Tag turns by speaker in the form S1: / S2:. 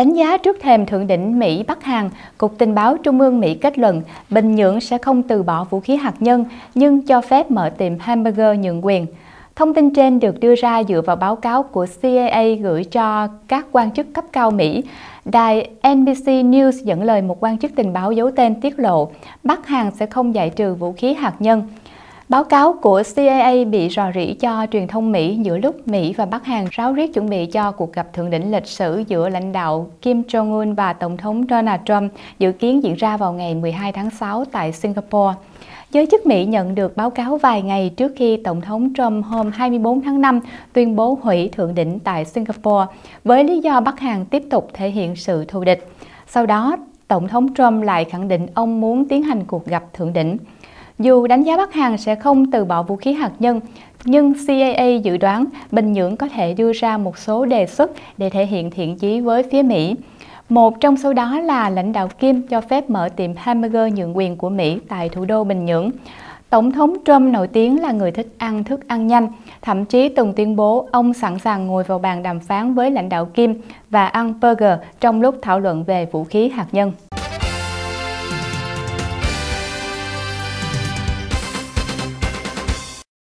S1: Đánh giá trước thềm thượng đỉnh Mỹ Bắc Hàn, Cục Tình báo Trung ương Mỹ kết luận Bình Nhưỡng sẽ không từ bỏ vũ khí hạt nhân nhưng cho phép mở tiệm hamburger nhượng quyền. Thông tin trên được đưa ra dựa vào báo cáo của CIA gửi cho các quan chức cấp cao Mỹ. Đài NBC News dẫn lời một quan chức tình báo giấu tên tiết lộ Bắc Hàn sẽ không giải trừ vũ khí hạt nhân. Báo cáo của CIA bị rò rỉ cho truyền thông Mỹ giữa lúc Mỹ và Bắc Hàn ráo riết chuẩn bị cho cuộc gặp thượng đỉnh lịch sử giữa lãnh đạo Kim Jong-un và Tổng thống Donald Trump dự kiến diễn ra vào ngày 12 tháng 6 tại Singapore. Giới chức Mỹ nhận được báo cáo vài ngày trước khi Tổng thống Trump hôm 24 tháng 5 tuyên bố hủy thượng đỉnh tại Singapore với lý do Bắc Hàn tiếp tục thể hiện sự thù địch. Sau đó, Tổng thống Trump lại khẳng định ông muốn tiến hành cuộc gặp thượng đỉnh. Dù đánh giá Bắc Hàn sẽ không từ bỏ vũ khí hạt nhân, nhưng CAA dự đoán Bình Nhưỡng có thể đưa ra một số đề xuất để thể hiện thiện chí với phía Mỹ. Một trong số đó là lãnh đạo Kim cho phép mở tiệm hamburger nhượng quyền của Mỹ tại thủ đô Bình Nhưỡng. Tổng thống Trump nổi tiếng là người thích ăn thức ăn nhanh, thậm chí từng tuyên bố ông sẵn sàng ngồi vào bàn đàm phán với lãnh đạo Kim và ăn burger trong lúc thảo luận về vũ khí hạt nhân.